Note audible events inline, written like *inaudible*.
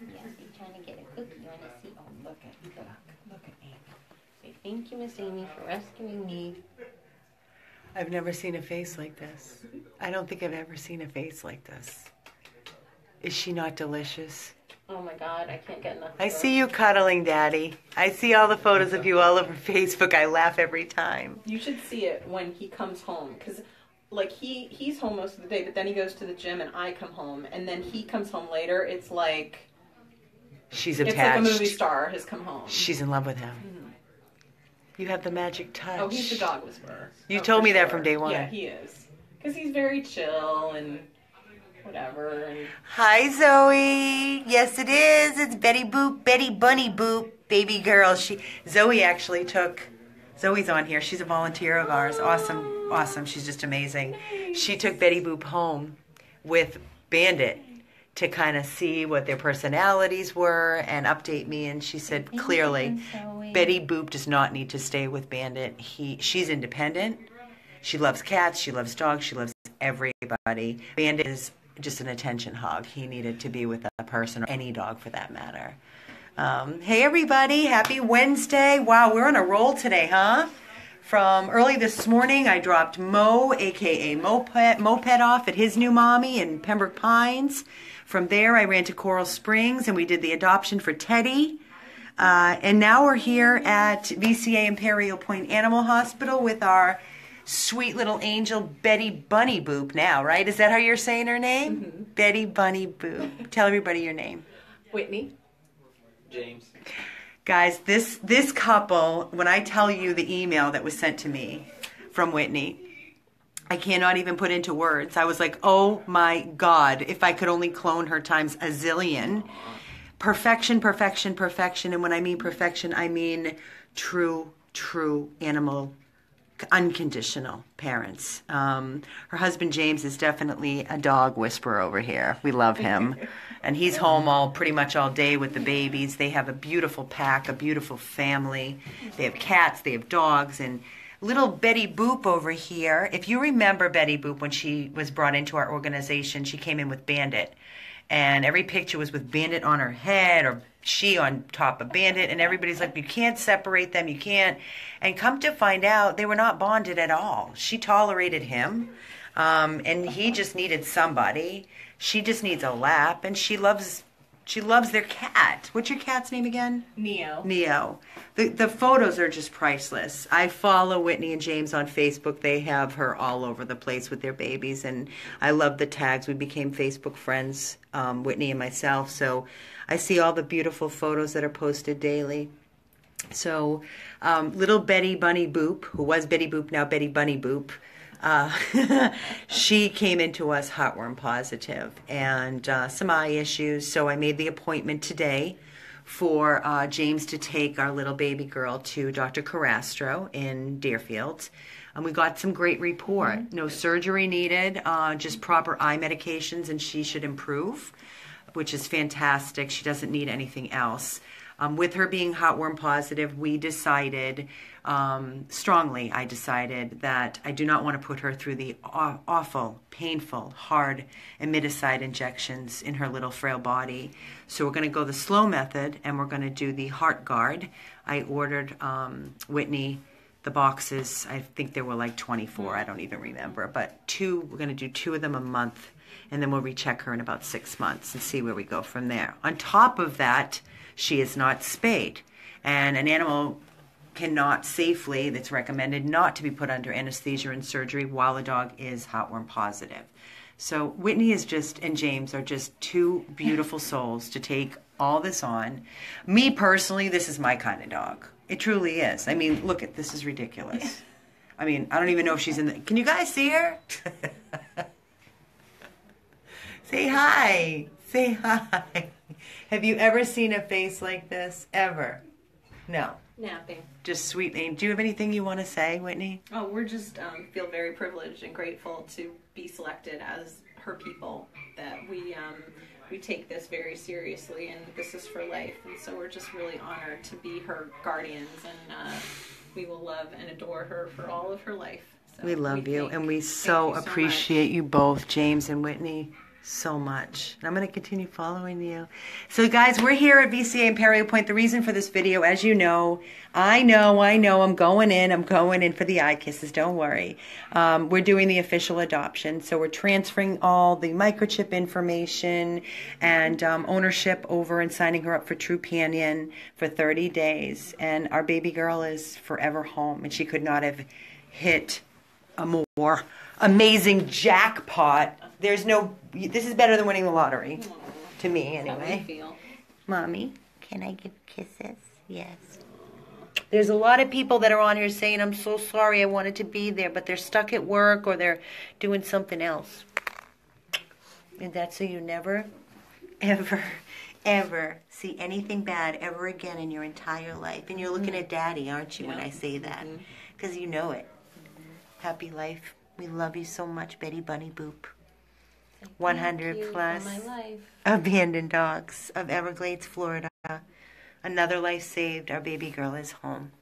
Yeah, he's trying to get a cookie. You want to see? Oh, look at look, look at Amy. Say thank you, Miss Amy, for rescuing me. I've never seen a face like this. I don't think I've ever seen a face like this. Is she not delicious? Oh my God, I can't get enough. I see you cuddling, Daddy. I see all the photos of you all over *laughs* Facebook. I laugh every time. You should see it when he comes home because like he he's home most of the day, but then he goes to the gym and I come home and then he comes home later. It's like She's attached. it's attached. like a movie star has come home. She's in love with him. Mm-hmm. You have the magic touch. Oh, he's the dog whisperer. You Oh, told for me that from day one. Yeah, he is because he's very chill and whatever. And Hi, Zoe. Yes, it is. It's Betty Boop, Betty Bunny Boop, baby girl. She Zoe actually took. Zoe's on here. She's a volunteer of ours. Awesome, awesome. She's just amazing. She took Betty Boop home with Bandit to kind of see what their personalities were and update me. And she said clearly, Zoe. Betty Boop does not need to stay with Bandit. He, she's independent. She loves cats. She loves dogs. She loves everybody. Bandit is just an attention hog. He needed to be with a person or any dog for that matter. Um, hey, everybody. Happy Wednesday. Wow, we're on a roll today, huh? From early this morning, I dropped Mo, aka Moped, Moped, off at his new mommy in Pembroke Pines. From there, I ran to Coral Springs and we did the adoption for Teddy. Uh, and now we're here at VCA Imperial Point Animal Hospital with our sweet little angel Betty Bunny Boop now, right? Is that how you're saying her name? Betty Bunny Boop. Tell everybody your name. Whitney, James. Guys, this this couple, when I tell you the email that was sent to me from Whitney, I cannot even put into words. I was like, "Oh my god, if I could only clone her times a zillion." Perfection, perfection, perfection, and when I mean perfection, I mean true true animal unconditional parents. Um, her husband James is definitely a dog whisperer over here. We love him, *laughs* and he's home all pretty much all day with the babies. They have a beautiful pack, a beautiful family. They have cats, they have dogs, and little Betty Boop over here. If you remember Betty Boop when she was brought into our organization, she came in with Bandit. And every picture was with Bandit on her head or she on top of Bandit. And everybody's like, you can't separate them, you can't. And come to find out, they were not bonded at all. She tolerated him, um, and he just needed somebody. She just needs a lap, and she loves. She loves their cat. What's your cat's name again? Neo. Neo. The the photos are just priceless. I follow Whitney and James on Facebook. They have her all over the place with their babies, and I love the tags. We became Facebook friends, um, Whitney and myself. So I see all the beautiful photos that are posted daily. So, um, little Betty Bunny Boop, who was Betty Boop, now Betty Bunny Boop, uh, *laughs* she came into us heartworm positive and uh, some eye issues. So I made the appointment today for uh, James to take our little baby girl to Dr. Carastro in Deerfield. And we got some great report. No surgery needed, uh, just proper eye medications, and she should improve, which is fantastic. She doesn't need anything else. Um, with her being hot heartworm positive, we decided um, strongly. I decided that I do not want to put her through the aw- awful, painful, hard Immiticide injections in her little frail body. So we're going to go the slow method, and we're going to do the Heartgard. I ordered um, Whitney the boxes. I think there were like 24. I don't even remember, but two. We're going to do two of them a month, and then we'll recheck her in about six months and see where we go from there. On top of that, she is not spayed, and an animal cannot safely, that's recommended not to be put under anesthesia and surgery while a dog is heartworm positive. So Whitney is just, and James are just two beautiful souls to take all this on. Me personally, this is my kind of dog. It truly is. I mean, look at this is ridiculous. I mean, I don't even know if she's in the. Can you guys see her? *laughs* Say hi. Say hi. Have you ever seen a face like this? Ever? No. Napping. Just sweet name. Do you have anything you want to say, Whitney? Oh, we're just um, feel very privileged and grateful to be selected as her people. That we um, we take this very seriously, and this is for life. And so we're just really honored to be her guardians, and uh, we will love and adore her for all of her life. So We love you, thank- and we thank so you much. appreciate you both, James and Whitney. So much. And I'm going to continue following you. So, guys, we're here at VCA Imperial Point. The reason for this video, as you know, I know, I know, I'm going in. I'm going in for the eye kisses. Don't worry. Um, we're doing the official adoption. So, we're transferring all the microchip information and um, ownership over and signing her up for Trupanion for 30 days. And our baby girl is forever home. And she could not have hit a more amazing jackpot. There's no. This is better than winning the lottery, to me How anyway. feel. Mommy, can I give kisses? Yes. There's a lot of people that are on here saying, "I'm so sorry, I wanted to be there," but they're stuck at work or they're doing something else. And that's so you never, ever, ever see anything bad ever again in your entire life. And you're looking at Daddy, aren't you, when I say that? Mm-hmm. Because you know it. Happy life. We love you so much, Betty Bunny Boop. 100 Thank you plus For my life. abandoned dogs of Everglades, Florida. Another life saved. Our baby girl is home.